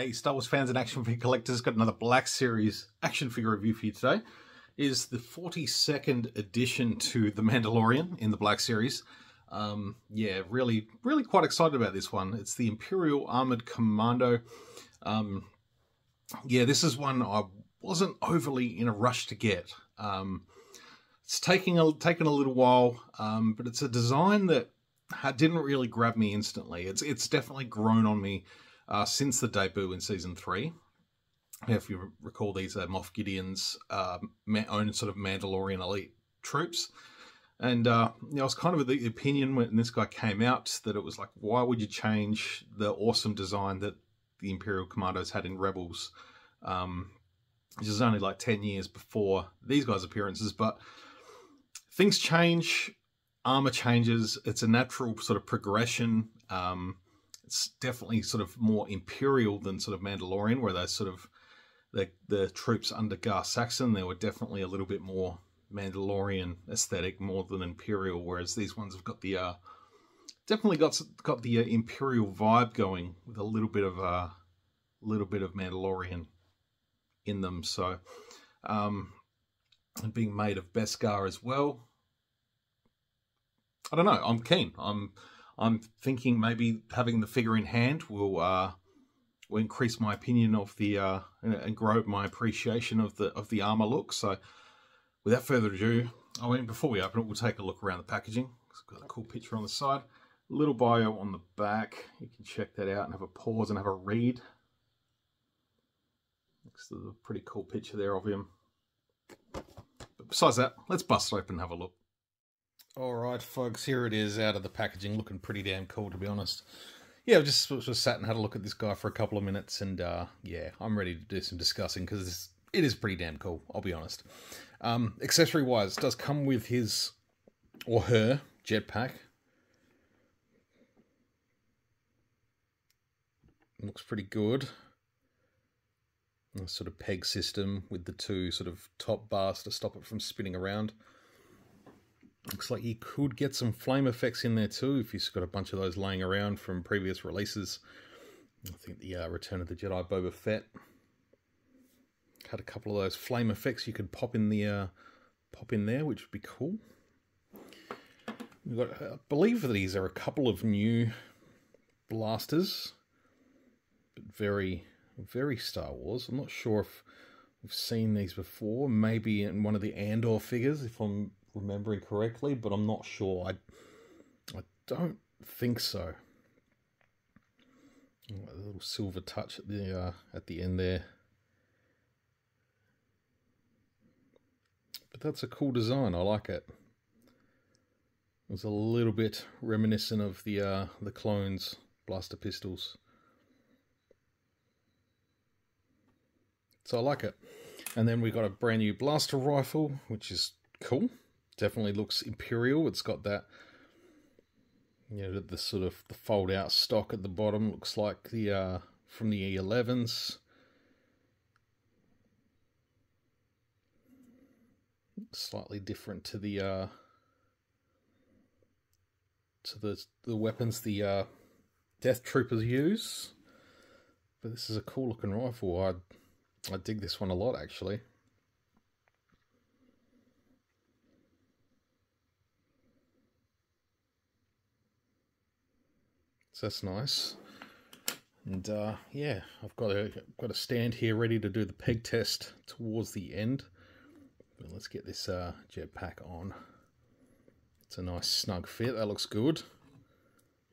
Hey, Star Wars fans and action figure collectors, got another Black Series action figure review for you today. Is the 42nd edition to The Mandalorian in the Black Series. Um, yeah, really, really quite excited about this one. It's the Imperial Armored Commando. Um, yeah, this is one I wasn't overly in a rush to get. Um, it's taking a a little while, um, but it's a design that didn't really grab me instantly. It's it's definitely grown on me uh, since the debut in season three. If you recall, these are Moff Gideon's uh, own sort of Mandalorian elite troops. And uh, you know, I was kind of the opinion when this guy came out that it was like, why would you change the awesome design that the Imperial Commandos had in Rebels? Um, which is only like 10 years before these guys' appearances, but things change, armor changes. It's a natural sort of progression. Um, it's definitely sort of more imperial than sort of Mandalorian, where they sort of the the troops under Gar Saxon, they were definitely a little bit more Mandalorian aesthetic more than imperial. Whereas these ones have got the uh, definitely got got the uh, imperial vibe going with a little bit of a uh, little bit of Mandalorian in them. So, um, and being made of Beskar as well. I don't know. I'm keen. I'm I'm thinking maybe having the figure in hand will uh, will increase my opinion of the uh, and grow my appreciation of the of the armor look. So, without further ado, I mean before we open it, we'll take a look around the packaging. It's got a cool picture on the side, a little bio on the back. You can check that out and have a pause and have a read. Next to the pretty cool picture there of him. But besides that, let's bust it open and have a look. Alright folks, here it is out of the packaging, looking pretty damn cool to be honest. Yeah, I've just, just sat and had a look at this guy for a couple of minutes and uh, yeah, I'm ready to do some discussing because it is pretty damn cool, I'll be honest. Um, accessory wise, does come with his or her jetpack. Looks pretty good. A sort of peg system with the two sort of top bars to stop it from spinning around. Looks like you could get some flame effects in there too if you've got a bunch of those laying around from previous releases. I think the uh, Return of the Jedi Boba Fett had a couple of those flame effects you could pop in the uh, pop in there, which would be cool. We've got, I believe these are a couple of new blasters, but very, very Star Wars. I'm not sure if we've seen these before. Maybe in one of the Andor figures, if I'm remembering correctly, but I'm not sure. I, I don't think so. a little silver touch at the uh, at the end there. But that's a cool design. I like it. It's a little bit reminiscent of the uh, the clones blaster pistols. So I like it. And then we got a brand new blaster rifle, which is cool definitely looks imperial. It's got that, you know, the sort of the fold out stock at the bottom looks like the uh, from the E11s. Slightly different to the uh, to the the weapons the uh, Death Troopers use. But this is a cool looking rifle. I I dig this one a lot actually. So that's nice. And uh, yeah, I've got a got a stand here ready to do the peg test towards the end. But let's get this uh, jetpack on. It's a nice snug fit. That looks good.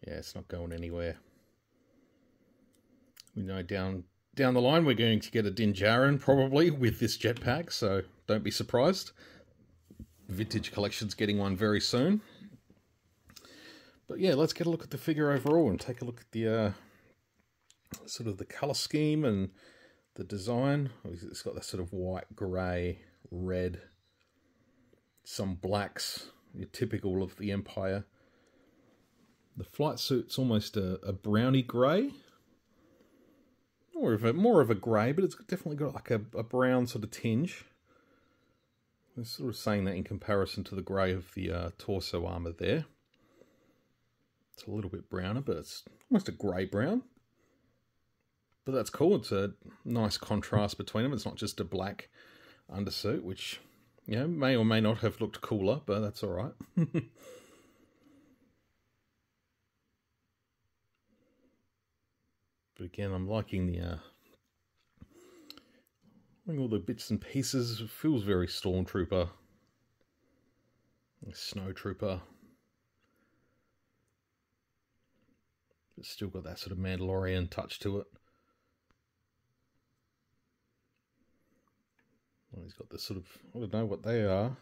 Yeah, it's not going anywhere. We know down down the line we're going to get a Din Djarin probably with this jetpack, so don't be surprised. Vintage Collection's getting one very soon. But yeah, let's get a look at the figure overall and take a look at the uh, sort of the color scheme and the design. It's got that sort of white, grey, red, some blacks, typical of the Empire. The flight suit's almost a, a browny grey. More of a more of a grey, but it's definitely got like a, a brown sort of tinge. I'm sort of saying that in comparison to the grey of the uh, torso armour there. It's a little bit browner, but it's almost a grey brown. but that's cool. It's a nice contrast between them. It's not just a black undersuit, which you know may or may not have looked cooler, but that's all right. but again, I'm liking the uh, all the bits and pieces. Feels very stormtrooper, snow trooper. It's still got that sort of Mandalorian touch to it. Well, he's got this sort of, I don't know what they are.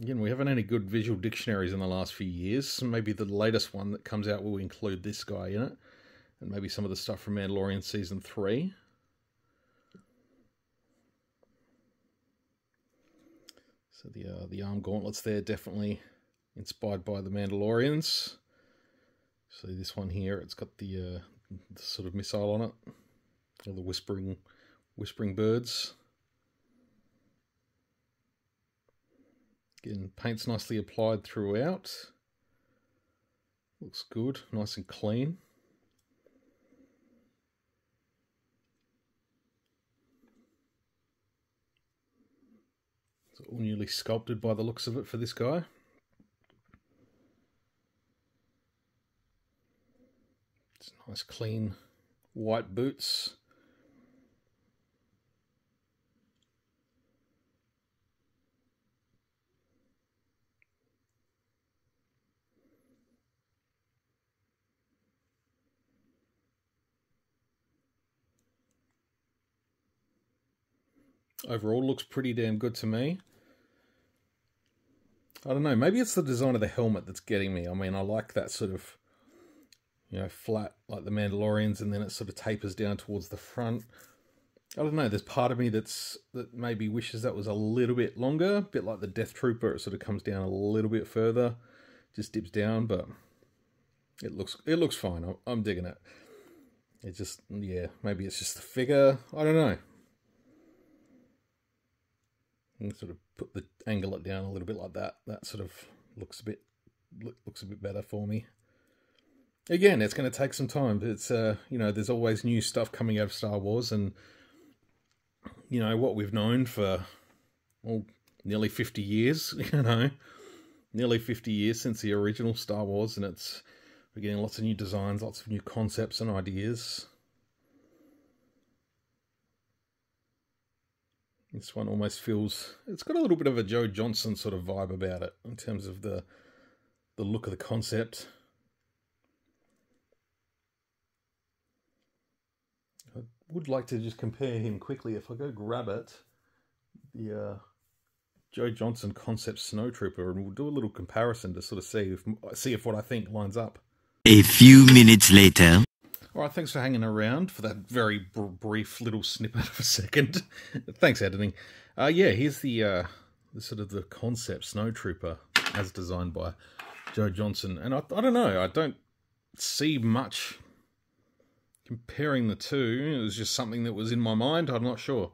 Again, we haven't had any good visual dictionaries in the last few years. Maybe the latest one that comes out will include this guy in it. And maybe some of the stuff from Mandalorian Season 3. So the uh, the arm gauntlets there definitely inspired by the Mandalorians. So this one here, it's got the, uh, the sort of missile on it, or the whispering whispering birds. Again, paint's nicely applied throughout. Looks good, nice and clean. It's all newly sculpted by the looks of it for this guy. Nice clean white boots. overall looks pretty damn good to me. I don't know, maybe it's the design of the helmet that's getting me. I mean, I like that sort of, you know, flat like the Mandalorians and then it sort of tapers down towards the front. I don't know, there's part of me that's that maybe wishes that was a little bit longer, a bit like the Death Trooper, it sort of comes down a little bit further, just dips down, but it looks it looks fine. I'm, I'm digging it. It just yeah, maybe it's just the figure. I don't know. And sort of put the angle it down a little bit like that. That sort of looks a bit looks a bit better for me. Again, it's going to take some time. It's uh, you know, there's always new stuff coming out of Star Wars, and you know what we've known for well, nearly 50 years. You know, nearly 50 years since the original Star Wars, and it's we're getting lots of new designs, lots of new concepts and ideas. This one almost feels it's got a little bit of a Joe Johnston sort of vibe about it in terms of the the look of the concept. I would like to just compare him quickly. If I go grab it, the uh, Joe Johnston concept snowtrooper, and we'll do a little comparison to sort of see if see if what I think lines up. A few minutes later. All right, thanks for hanging around for that very br brief little snippet of a second. thanks, editing. Uh, yeah, here's the, uh, the sort of the concept snowtrooper as designed by Joe Johnston, And I, I don't know, I don't see much comparing the two. It was just something that was in my mind. I'm not sure.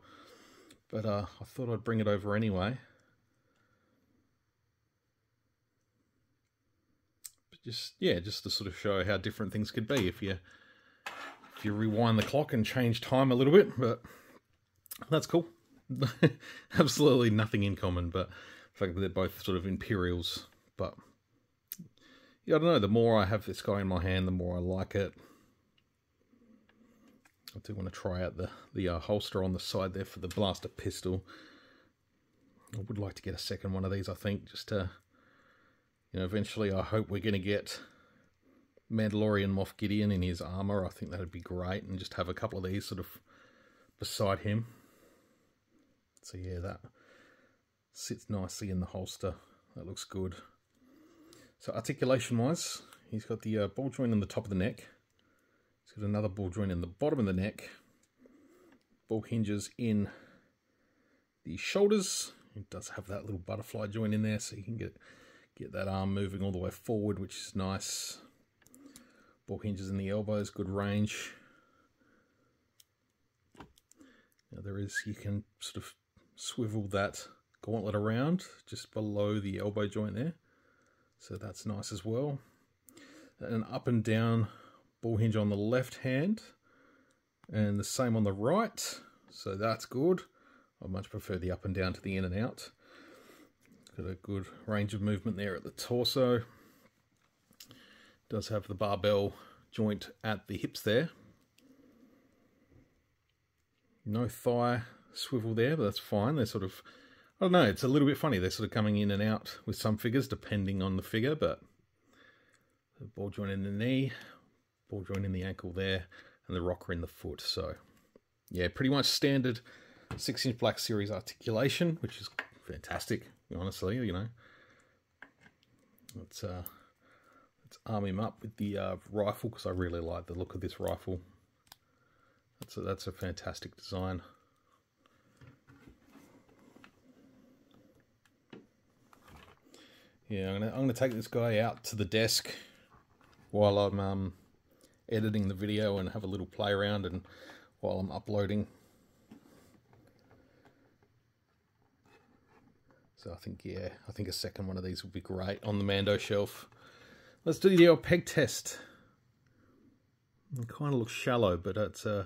But uh, I thought I'd bring it over anyway. But just, yeah, just to sort of show how different things could be if you if you rewind the clock and change time a little bit, but that's cool. Absolutely nothing in common, but the fact that they're both sort of Imperials. But yeah, I don't know. The more I have this guy in my hand, the more I like it. I do want to try out the the uh, holster on the side there for the blaster pistol. I would like to get a second one of these. I think just to, you know, eventually I hope we're going to get Mandalorian Moff Gideon in his armor. I think that'd be great, and just have a couple of these sort of beside him. So yeah, that sits nicely in the holster. That looks good. So articulation-wise, he's got the uh, ball joint on the top of the neck. He's got another ball joint in the bottom of the neck. Ball hinges in the shoulders. It does have that little butterfly joint in there, so you can get get that arm moving all the way forward, which is nice. Ball hinges in the elbows, good range. Now there is, you can sort of swivel that gauntlet around just below the elbow joint there. So that's nice as well. An up and down ball hinge on the left hand, And the same on the right, so that's good. I much prefer the up and down to the in and out. Got a good range of movement there at the torso. Does have the barbell joint at the hips there. No thigh swivel there, but that's fine. They're sort of, I don't know, it's a little bit funny. They're sort of coming in and out with some figures depending on the figure, but the ball joint in the knee, ball joint in the ankle there, and the rocker in the foot. So, yeah, pretty much standard 6 inch Black Series articulation, which is fantastic, honestly, you know. Let's, uh, let's arm him up with the uh, rifle because I really like the look of this rifle. That's a, that's a fantastic design. Yeah, I'm gonna I'm gonna take this guy out to the desk while I'm um, editing the video and have a little play around and while I'm uploading. So I think yeah, I think a second one of these would be great on the Mando shelf. Let's do the peg test. It kind of looks shallow, but it's uh,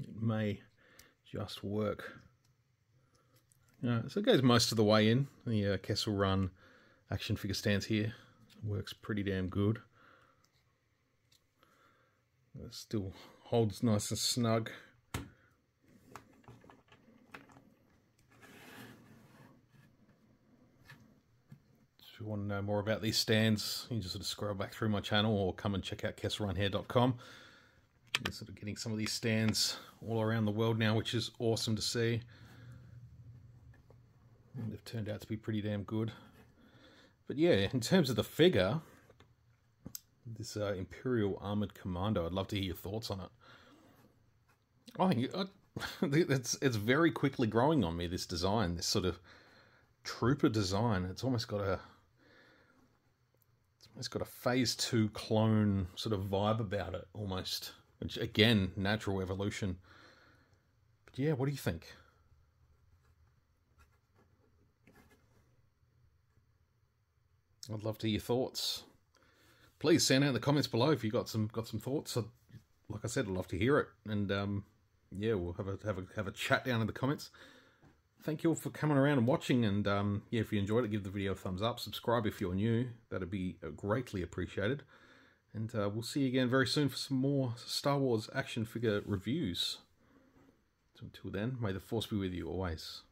it may just work. Uh, so it goes most of the way in. The uh, Kessel Run action figure stands here. Works pretty damn good. It still holds nice and snug. If you want to know more about these stands, you just sort of scroll back through my channel or come and check out kesselrunhair.com. You're sort of getting some of these stands all around the world now, which is awesome to see. They've turned out to be pretty damn good. But yeah, in terms of the figure, this uh, Imperial Armored Commando, I'd love to hear your thoughts on it. I think uh, it's it's very quickly growing on me. This design, this sort of trooper design, it's almost got a it's got a phase two clone sort of vibe about it, almost. Which again, natural evolution. But yeah, what do you think? I'd love to hear your thoughts. Please send out in the comments below if you got some got some thoughts. like I said, I'd love to hear it, and um, yeah, we'll have a have a have a chat down in the comments. Thank you all for coming around and watching, and um, yeah, if you enjoyed it, give the video a thumbs up. Subscribe if you're new; that'd be uh, greatly appreciated. And uh, we'll see you again very soon for some more Star Wars action figure reviews. So until then, may the Force be with you always.